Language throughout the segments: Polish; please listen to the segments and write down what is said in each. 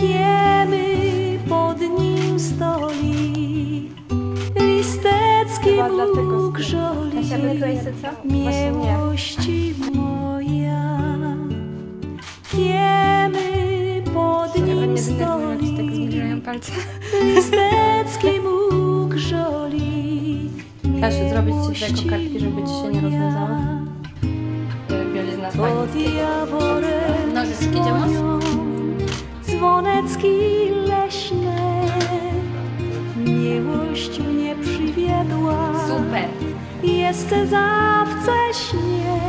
Kiemy pod nim stoi, listecki Bóg żoli, miłości moja. Kiemy pod nim stoi, tak listecki Bóg żoli, Kasiu, zrobić ci tego kartki, żeby ci się nie rozwiązała? Bielizna fajnie. Nożyski idziemy? dzwonecki leśne Miłość mnie przywiedła Super! Jest za wcześnie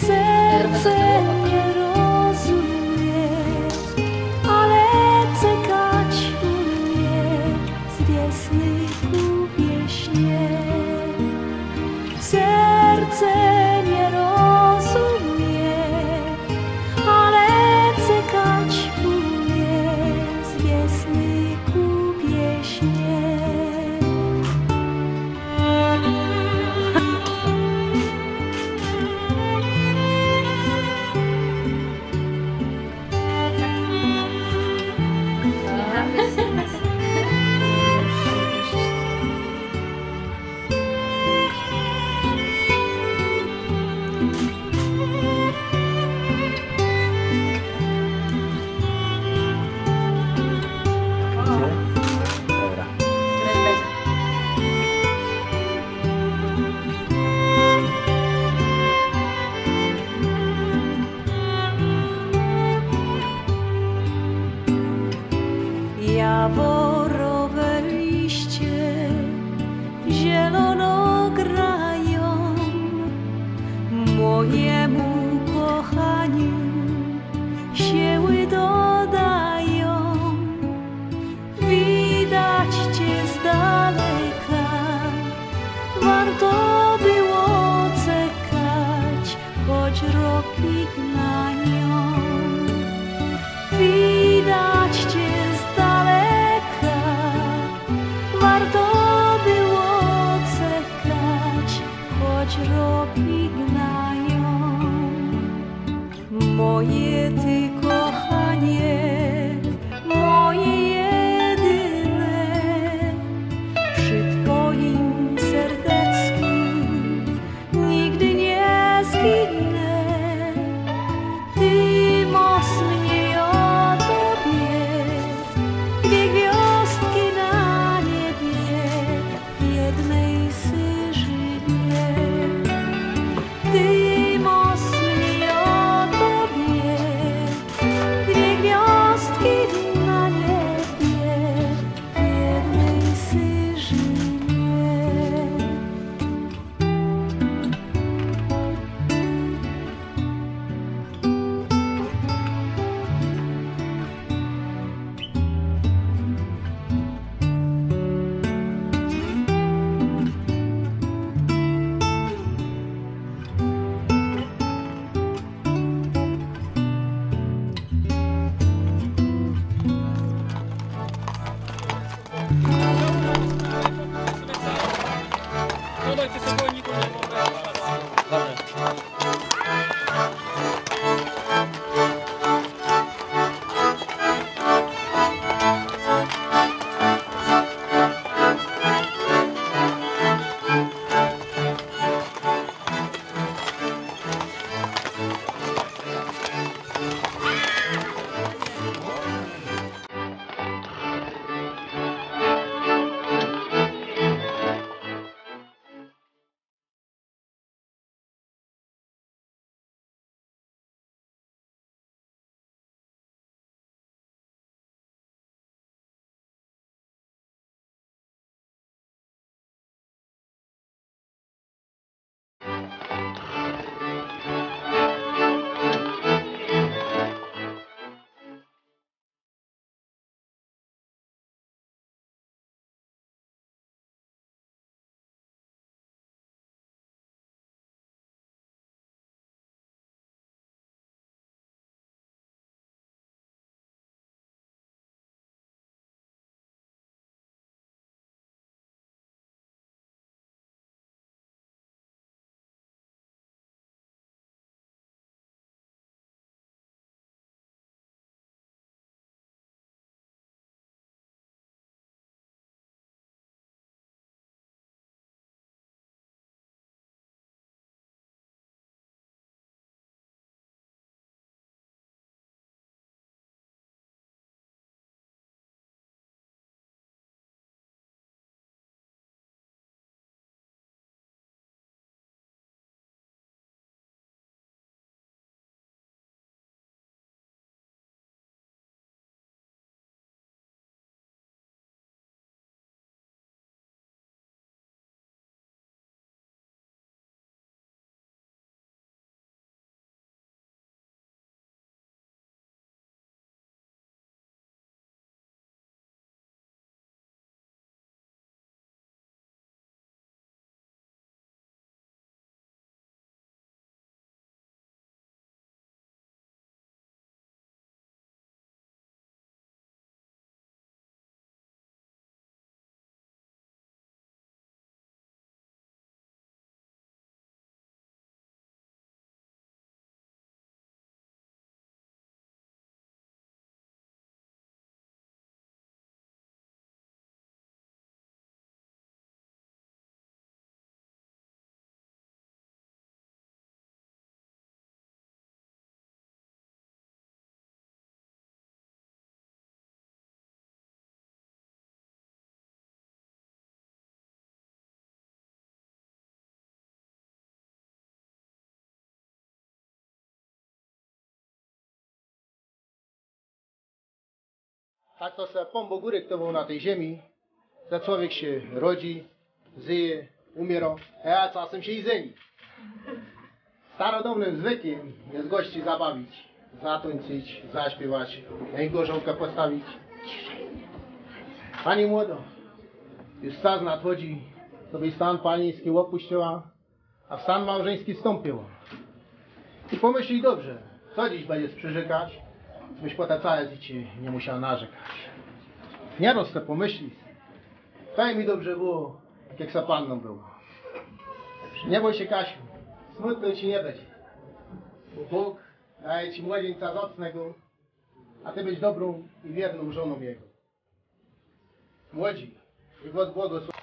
Serce nie Tak to se Pan Bóg urychtował na tej ziemi, że człowiek się rodzi, żyje, umiera, a czasem się i zeni. Starodomnym zwykłym jest gości zabawić, zatańczyć, zaśpiewać, gorzołkę postawić. Pani młodo, już czas nadchodzi, sobie stan panieński opuściła, a w stan małżeński wstąpiła. I pomyślij dobrze, co dziś będziesz przyrzekać, byś potem całe życie nie musiał narzekać. Nie roz te pomyśli. Daj mi dobrze było, tak jak za panną było. Nie bój się Kasiu, smutno ci nie będzie. Bo Bóg daje ci młodzieńca zacnego, a ty być dobrą i wierną żoną Jego. Młodzi, i God.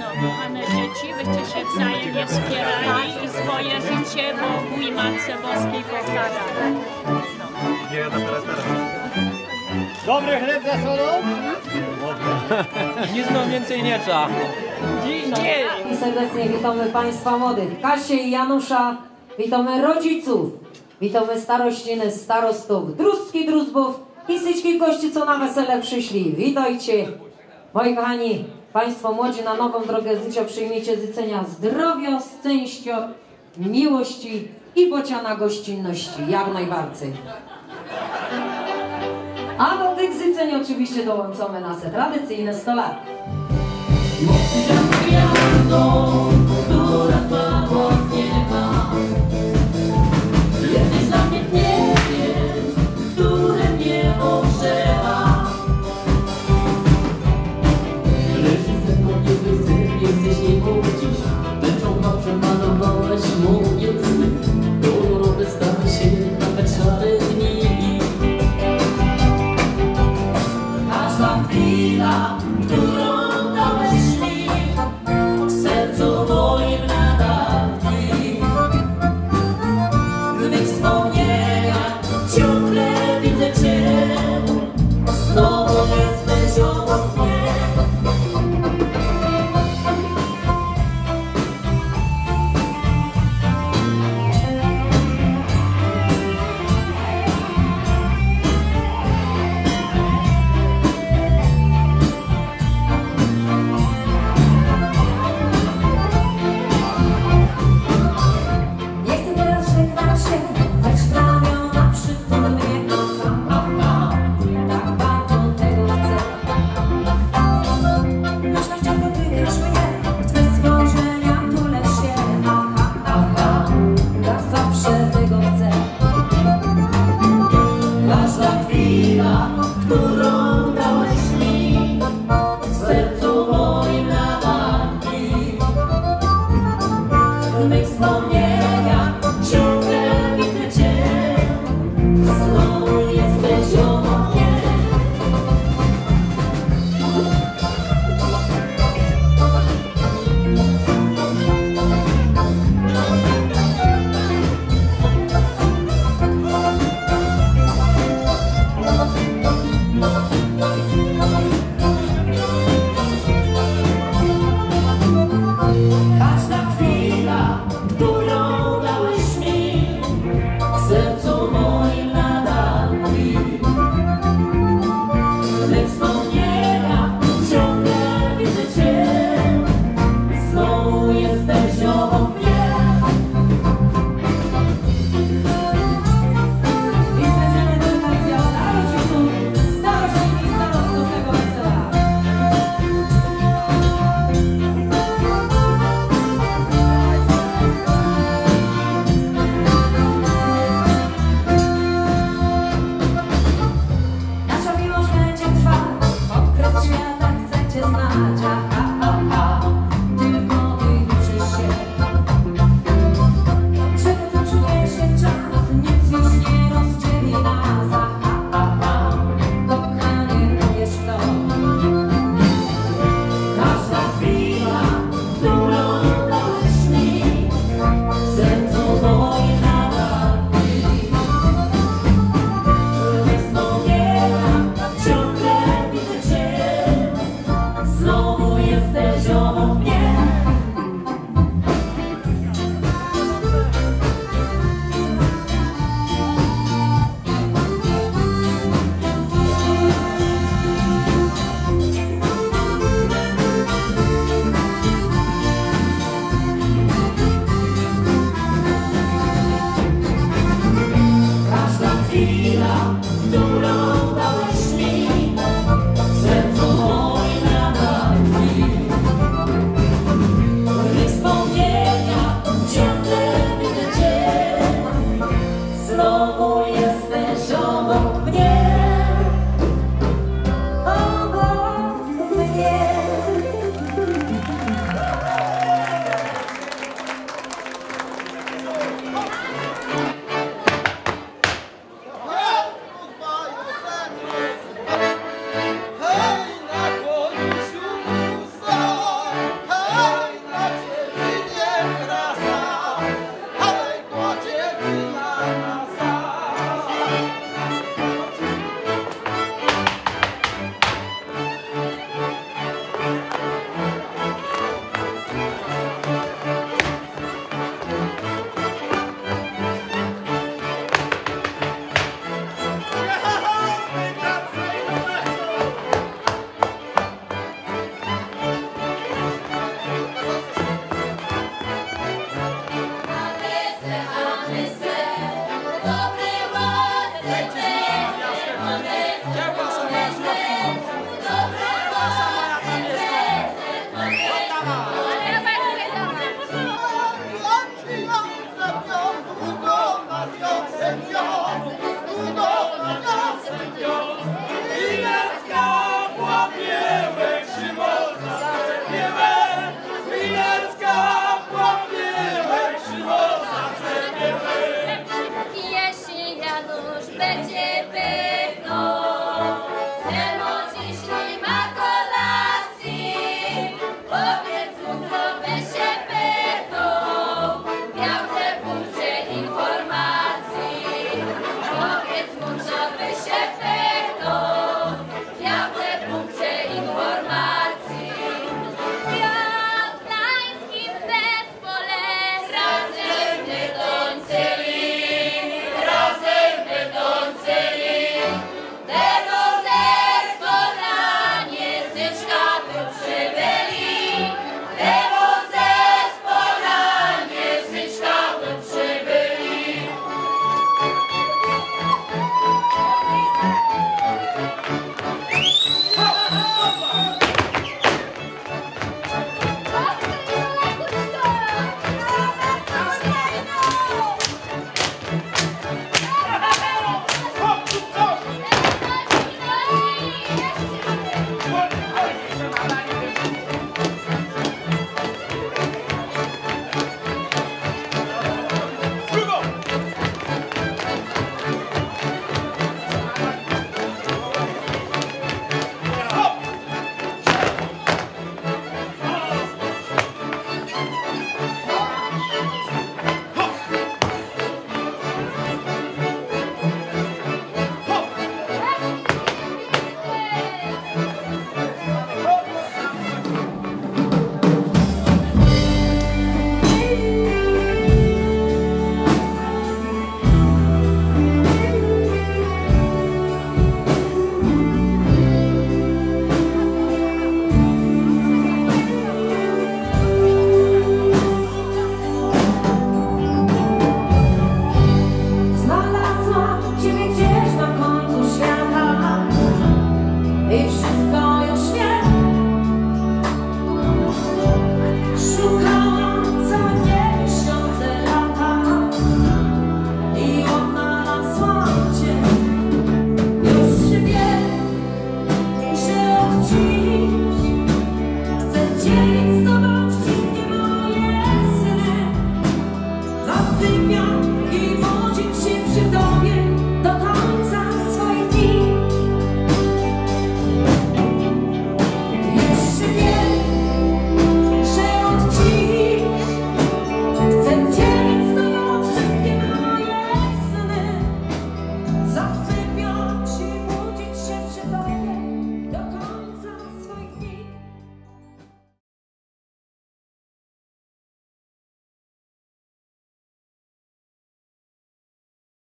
No, kochane dzieci, byście się wzajemnie wspierali i swoje życie Bogu i Matce Boskiej pokładali. Dobry chleb za solą? Nic nam więcej nie trzeba. I serdecznie witamy Państwa młodych, Kasię i Janusza, witamy rodziców, witamy starościny, starostów, druski druzbów Pisyćki gości, co na wesele przyszli. Witajcie, moi kochani, Państwo młodzi na nową drogę życia przyjmiecie życzenia zdrowia, szczęścia, miłości i bociana gościnności, jak najbardziej. A do tych życzeń oczywiście dołączamy nasze tradycyjne 100 lat.